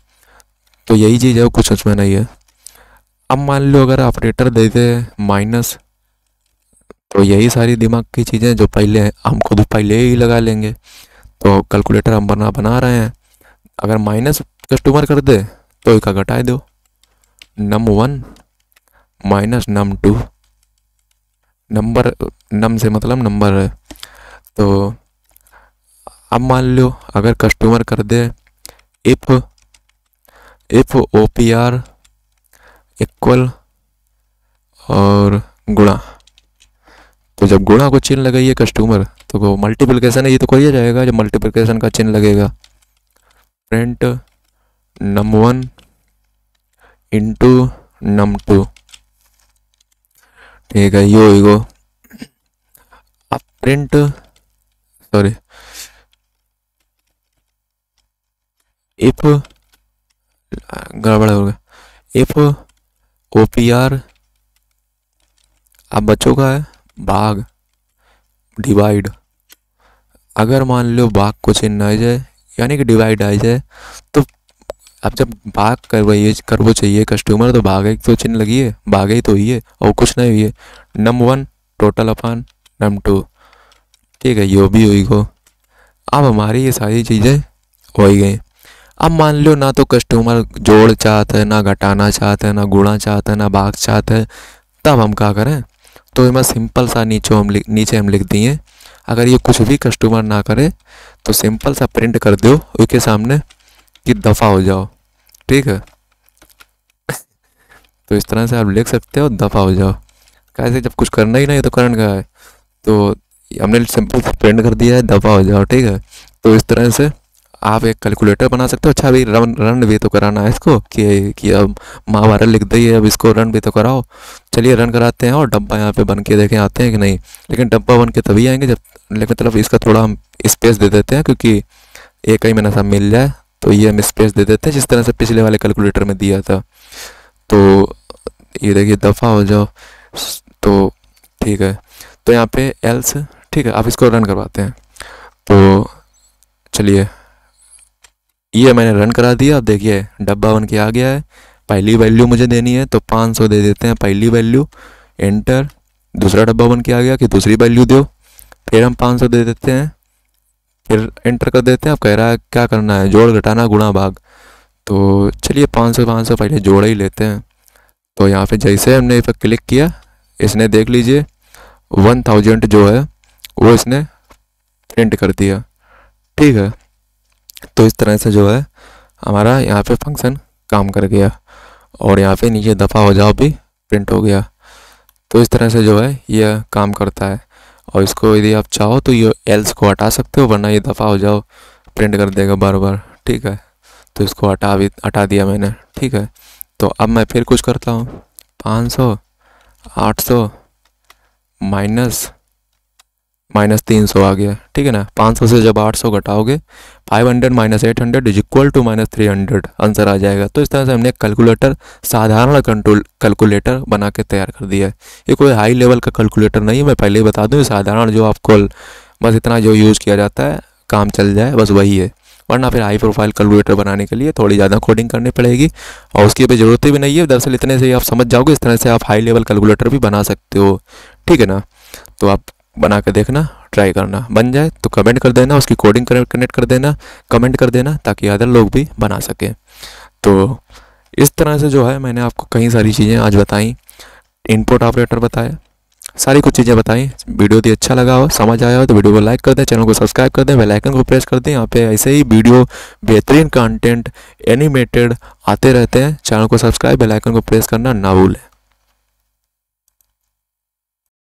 तो यही चीज़ है, कुछ उसमें नहीं है। अब मान लो अगर ऑपरेटर दे दे माइनस तो यही सारी दिमाग की चीज़ें जो पहले हम खुद पहले ही लगा लेंगे। तो कैलकुलेटर हम बना बना रहे हैं। अगर माइनस कस्टमर कर दे तो इसका घटाए दो। Num one minus num two number num से मतलब नंबर है। तो अब मान लो अगर कस्टमर कर दे if if O P R equal और गुणा। तो जब गुणा को चिन्ह लगाइए कस्टमर तो वो मल्टीप्लिकेशन है, ये तो करिए जाएगा, जब मल्टीप्लिकेशन का चिन्ह लगेगा। Print num one into num two ठीक है, यो ईगो अब प्रिंट सॉरी इफ़ गड़बड़ हो गया। इफ़ ओ पी आर अब बच्चों का है भाग डिवाइड। अगर मान लो भाग को चिन्ह आ जाए, यानी कि डिवाइड आ जाए तो अब जब भाग करवाइए, करवो चाहिए कस्टमर तो भाग तो चिन्ह लगी है भाग ही तो ही है, और कुछ नहीं हुई है। Num one, total upon num two. ठीक है, यो भी हुई को। अब हमारी ये सारी चीज़ें ही गई। अब मान लो ना तो कस्टमर जोड़ चाहते हैं, ना घटाना चाहते हैं, ना गुणा चाहते हैं, ना भाग चाहते हैं, तब हम क्या करें? तो इसमें सिंपल सा नीचे हम लिख, नीचे हम लिख दिए। अगर ये कुछ भी कस्टमर ना करे तो सिंपल सा प्रिंट कर दो, उसके सामने कि दफ़ा [LAUGHS] हो जाओ। ठीक है? तो इस तरह से आप लिख सकते हो, दफ़ा हो जाओ। कैसे? जब कुछ करना ही नहीं तो करंट का है? तो हमने सिंपल प्रिंट कर दिया है, दफ़ा हो जाओ। ठीक है? तो इस तरह से आप एक कैलकुलेटर बना सकते हो। अच्छा अभी रन रन भी तो कराना है इसको कि कि अब महाभारत लिख दी है, अब इसको रन भी तो कराओ। चलिए रन कराते हैं और डब्बा यहाँ पे बन के देखें, आते हैं कि नहीं। लेकिन डब्बा बन के तभी आएँगे जब, लेकिन मतलब इसका थोड़ा हम स्पेस दे देते हैं क्योंकि एक ही महीना सा मिल जाए तो ये हम स्पेस दे देते हैं, जिस तरह से पिछले वाले कैलकुलेटर में दिया था। तो ये देखिए, दफ़ा हो जाओ। तो ठीक है। तो यहाँ पे एल्स ठीक है, आप इसको रन करवाते हैं। तो चलिए ये मैंने रन करा दिया। अब देखिए, डब्बा बन के आ गया है। पहली वैल्यू मुझे देनी है तो 500 दे देते हैं पहली वैल्यू एंटर दूसरा डब्बा बन के आ गया कि दूसरी वैल्यू दो। फिर हम 500 दे देते हैं। फिर एंटर कर देते हैं। अब कह रहा है, क्या करना है? जोड़ घटाना, गुणा, भाग। तो चलिए 500 500 पहले जोड़ ही लेते हैं। तो यहाँ पे जैसे हमने इस पर क्लिक किया, इसने देख लीजिए वन थाउज़ेंड जो है, वो इसने प्रिंट कर दिया। ठीक है। तो इस तरह से जो है, हमारा यहाँ पे फ़ंक्शन काम कर गया। और यहाँ पे नीचे दफ़ा हो जाओ भी प्रिंट हो गया। तो इस तरह से जो है यह काम करता है। और इसको यदि आप चाहो तो ये एल्स को हटा सकते हो, वरना ये दफ़ा हो जाओ प्रिंट कर देगा बार बार ठीक है? तो इसको हटा भी, हटा दिया मैंने। ठीक है? तो अब मैं फिर कुछ करता हूँ। पाँच सौ, आठ सौ माइनस माइनस तीन सौ आ गया, ठीक है ना? पाँच सौ से जब आठ सौ घटाओगे five hundred minus eight hundred is equal to minus three hundred answer आ जाएगा। तो इस तरह से हमने कैलकुलेटर साधारण कंट्रोल कैलकुलेटर बना के तैयार कर दिया है। ये कोई हाई लेवल का कैलकुलेटर नहीं है, मैं पहले ही बता दूँ साधारण जो आपको बस इतना जो यूज़ किया जाता है, काम चल जाए, बस वही है। वरना फिर हाई प्रोफ़ाइल कैलकुलेटर बनाने के लिए थोड़ी ज़्यादा कोडिंग करनी पड़ेगी, और उसकी भी ज़रूरत भी नहीं है। दरअसल इतने से ही आप समझ जाओगे, इस तरह से आप हाई लेवल कैलकुलेटर भी बना सकते हो, ठीक है ना? तो आप बना के देखना ट्राई करना। बन जाए तो कमेंट कर देना, उसकी कोडिंग कनेक्ट कर देना कमेंट कर देना, ताकि अदर लोग भी बना सकें। तो इस तरह से जो है, मैंने आपको कई सारी चीज़ें आज बताई। इनपुट ऑपरेटर बताया, सारी कुछ चीज़ें बताई। वीडियो यदि अच्छा लगा हो, समझ आया हो तो वीडियो को लाइक कर दें, चैनल को सब्सक्राइब कर दें आइकन को प्रेस कर दें। यहाँ पे ऐसे ही वीडियो, बेहतरीन कंटेंट एनिमेटेड आते रहते हैं। चैनल को सब्सक्राइब आइकन को प्रेस करना ना भूलें।